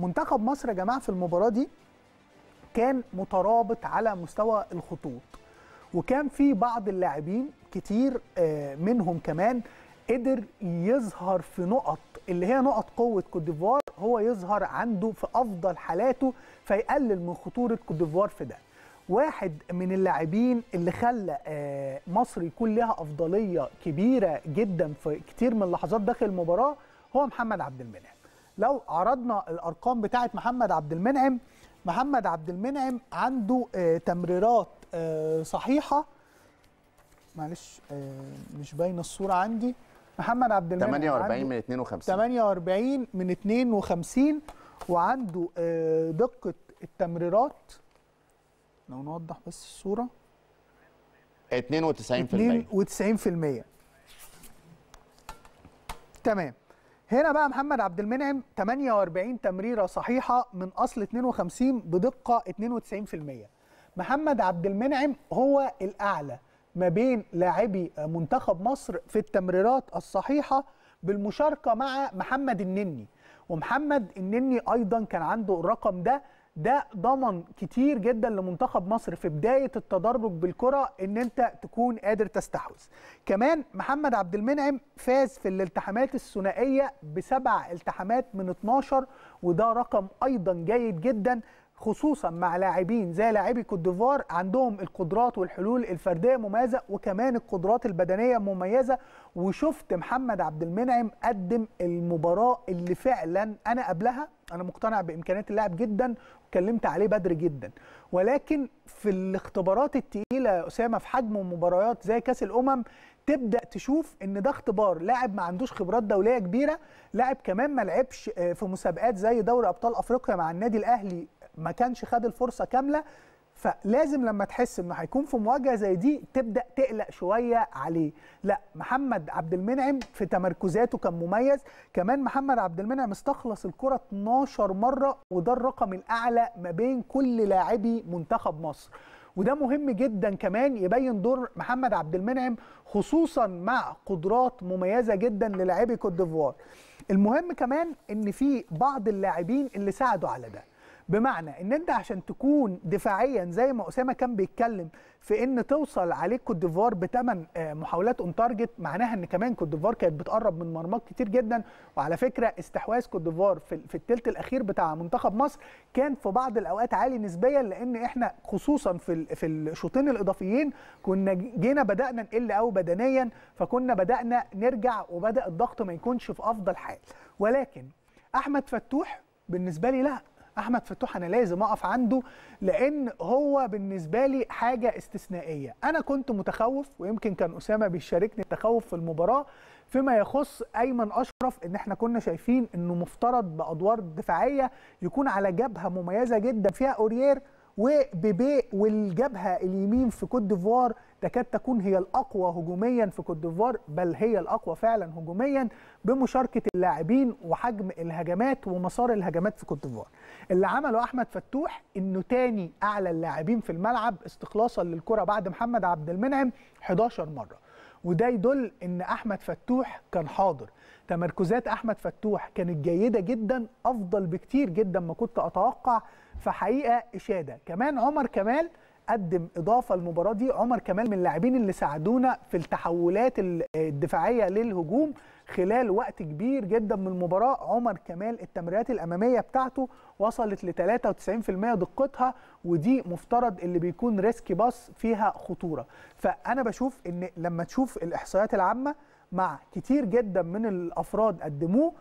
منتخب مصر يا جماعة في المباراة دي كان مترابط على مستوى الخطوط وكان في بعض اللاعبين كتير آه، منهم كمان قدر يظهر في نقط اللي هي نقط قوة كوت ديفوار هو يظهر عنده في أفضل حالاته فيقلل من خطورة كوت ديفوار في ده. واحد من اللاعبين اللي خلى آه، مصر يكون لها أفضلية كبيرة جدا في كتير من اللحظات داخل المباراة هو محمد عبد المنعم. لو عرضنا الأرقام بتاعه محمد عبد المنعم محمد عبد المنعم عنده آه، تمريرات آه، صحيحة. معلش آه، مش باينه الصورة عندي. محمد عبد المنعم 48 عنده من 52 48 من 52 وعنده دقة التمريرات. لو نوضح بس الصورة. 92% 92% تمام. هنا بقى محمد عبد المنعم 48 تمريرة صحيحة من أصل 52 بدقة 92% محمد عبد المنعم هو الأعلى ما بين لاعبي منتخب مصر في التمريرات الصحيحة بالمشاركة مع محمد النني. ومحمد النني أيضا كان عنده الرقم ده ده ضمن كتير جدا لمنتخب مصر في بداية التدرج بالكرة إن أنت تكون قادر تستحوذ. كمان محمد عبد المنعم فاز في الالتحامات الثنائية بسبع التحامات من 12 وده رقم أيضا جيد جدا خصوصا مع لاعبين زي لاعبي كوت ديفوار عندهم القدرات والحلول الفردية مميزة وكمان القدرات البدنية مميزة. وشفت محمد عبد المنعم قدم المباراة اللي فعلا أنا قبلها. أنا مقتنع بامكانيات اللاعب جدا واتكلمت عليه بدري جدا. ولكن في الاختبارات التقيلة يا أسامة في حجم مباريات زي كأس الأمم تبدأ تشوف إن ده اختبار. لاعب ما عندوش خبرات دولية كبيرة لاعب كمان ما لعبش آه، في مسابقات زي دوري أبطال أفريقيا مع النادي الأهلي ما كانش خد الفرصة كاملة فلازم لما تحس إنه هيكون في مواجهة زي دي تبدأ تقلق شوية عليه. لا محمد عبد المنعم في تمركزاته كان مميز. كمان محمد عبد المنعم استخلص الكرة 12 مرة وده الرقم الأعلى ما بين كل لاعبي منتخب مصر. وده مهم جدا كمان يبين دور محمد عبد المنعم خصوصا مع قدرات مميزة جدا للاعبي كوت ديفوار. المهم كمان إن في بعض اللاعبين اللي ساعدوا على ده. بمعنى إن أنت عشان تكون دفاعيا زي ما أسامة كان بيتكلم في إن توصل عليك كوت ديفوار بثمان محاولات on target معناها إن كمان كوت ديفوار كانت بتقرب من مرماك كتير جدا. وعلى فكرة استحواذ كوت ديفوار في, الثلث الأخير بتاع منتخب مصر كان في بعض الأوقات عالي نسبيا لأن إحنا خصوصا في في الشوطين الإضافيين كنا جينا بدأنا نقل قوي بدنيا فكنا بدأنا نرجع وبدأ الضغط ما يكونش في أفضل حال. ولكن أحمد فتوح بالنسبة لي لا أحمد فتوح أنا لازم أقف عنده لأن هو بالنسبة لي حاجة استثنائية. أنا كنت متخوف ويمكن كان أسامة بيشاركني التخوف في المباراة فيما يخص أيمن أشرف إن إحنا كنا شايفين إنه مفترض بأدوار دفاعية يكون على جبهة مميزة جدا فيها أوريير وبيبي والجبهة اليمين في كوت ديفوار تكاد تكون هي الأقوى هجوميا في كوت ديفوار بل هي الأقوى فعلا هجوميا بمشاركة اللاعبين وحجم الهجمات ومسار الهجمات في كوت ديفوار. اللي عمله أحمد فتوح إنه تاني أعلى اللاعبين في الملعب استخلاصا للكرة بعد محمد عبد المنعم 11 مرة. وده يدل إن أحمد فتوح كان حاضر تمركزات أحمد فتوح كانت جيدة جدا أفضل بكتير جدا ما كنت أتوقع فحقيقة إشادة كمان عمر كمال قدم إضافة المباراه دي. عمر كمال من اللاعبين اللي ساعدونا في التحولات ال- الدفاعية للهجوم خلال وقت كبير جدا من المباراة. عمر كمال التمريرات الأمامية بتاعته وصلت ل 93% دقتها ودي مفترض اللي بيكون ريسكي باص فيها خطورة. فأنا بشوف إن لما تشوف الإحصائيات العامة مع كتير جدا من الأفراد قدموه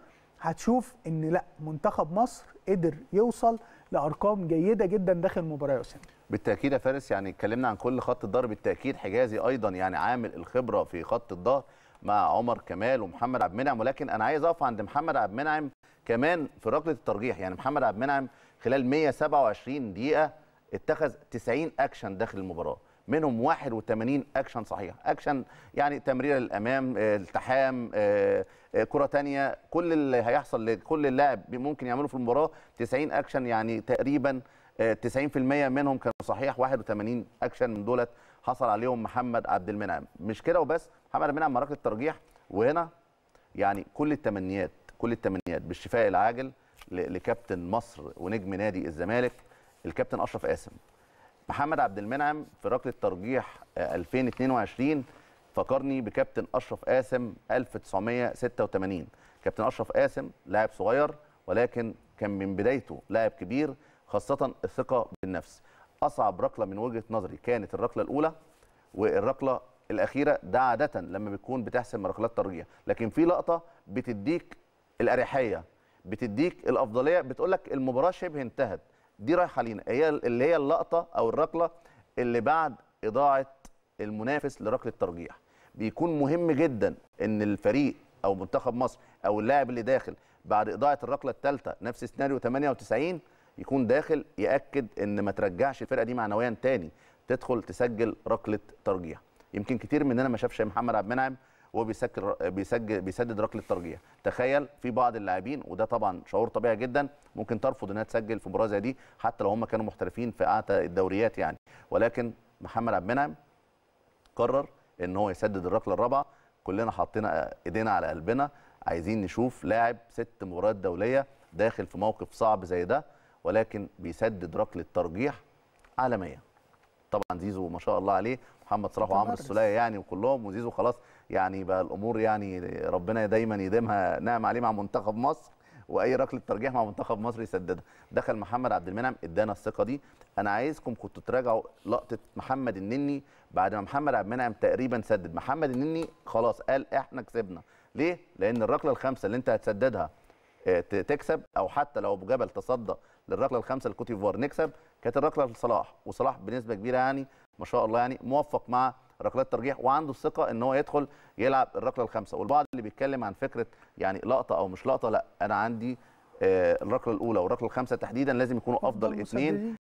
هتشوف إن لأ منتخب مصر قدر يوصل لأرقام جيدة جدا داخل المباراة يا أسامة. بالتأكيد يا فارس يعني اتكلمنا عن كل خط الظهر بالتأكيد حجازي أيضا يعني عامل الخبرة في خط الظهر مع عمر كمال ومحمد عبد المنعم. ولكن أنا عايز أقف عند محمد عبد المنعم كمان في ركلة الترجيح. يعني محمد عبد المنعم خلال 127 دقيقة اتخذ 90 أكشن داخل المباراة منهم 81 أكشن صحيح. أكشن يعني تمريره للامام آه، التحام آه، آه، كرة تانية كل اللي هيحصل لكل اللاعب ممكن يعمله في المباراة. 90 أكشن يعني تقريبا 90% منهم كانوا صحيح 81 أكشن من دولت حصل عليهم محمد عبد المنعم. مش كده وبس محمد عبد المنعم مراكز الترجيح. وهنا يعني كل التمنيات كل التمنيات بالشفاء العاجل لكابتن مصر ونجم نادي الزمالك الكابتن أشرف قاسم. محمد عبد المنعم في ركلة ترجيح آه، 2022 فكرني بكابتن أشرف قاسم 1986 كابتن أشرف قاسم لاعب صغير ولكن كان من بدايته لاعب كبير خاصة الثقة بالنفس. أصعب ركلة من وجهة نظري كانت الركلة الأولى والركلة الأخيرة ده عادة لما بتكون بتحسم ركلات ترجيح. لكن في لقطة بتديك الأريحية بتديك الأفضلية بتقول لك المباراة شبه انتهت. دي رايحة لينا. هي اللي هي اللقطة أو الركلة اللي بعد إضاعة المنافس لركلة ترجيح. بيكون مهم جدا إن الفريق أو منتخب مصر أو اللاعب اللي داخل بعد إضاعة الركلة الثالثه نفس سيناريو 98 يكون داخل يأكد إن ما ترجعش الفرقة دي معنويا تاني تدخل تسجل ركلة ترجيح يمكن كتير مننا ما شافش محمد عبد المنعم وهو بيسجل بيسجل بيسدد ركلة ترجيح تخيل في بعض اللاعبين وده طبعا شعور طبيعي جدا ممكن ترفض إنها تسجل في مباراة زي دي حتى لو هم كانوا محترفين في اعتى الدوريات يعني. ولكن محمد عبد المنعم قرر إن هو يسدد الركلة الرابعة. كلنا حطينا إيدينا على قلبنا عايزين نشوف لاعب ست مباريات دولية داخل في موقف صعب زي ده. ولكن بيسدد ركلة ترجيح عالمية. طبعا زيزو ما شاء الله عليه محمد صلاح وعمرو. السولية يعني وكلهم وزيزو خلاص يعني بقى الأمور يعني ربنا دايما يديمها نعم عليه مع منتخب مصر وأي ركلة ترجيح مع منتخب مصر يسددها. دخل محمد عبد المنعم إدانا الثقة دي. أنا عايزكم كنتوا تراجعوا لقطة محمد النني بعد ما محمد عبد المنعم تقريبا سدد. محمد النني خلاص قال إحنا كسبنا. ليه؟ لأن الركلة الخامسة اللي أنت هتسددها آه، تكسب أو حتى لو ابو جبل تصدى للركلة الخامسة لكوت ديفوار نكسب كانت الركلة لصلاح وصلاح بنسبة كبيرة يعني ما شاء الله يعني موفق مع ركلات ترجيح وعنده الثقة إن هو يدخل يلعب الركلة الخامسة. والبعض اللي بيتكلم عن فكرة يعني لقطة أو مش لقطة لأ أنا عندي آه، الركلة الأولى والركلة الخامسة تحديدا لازم يكونوا أفضل اثنين.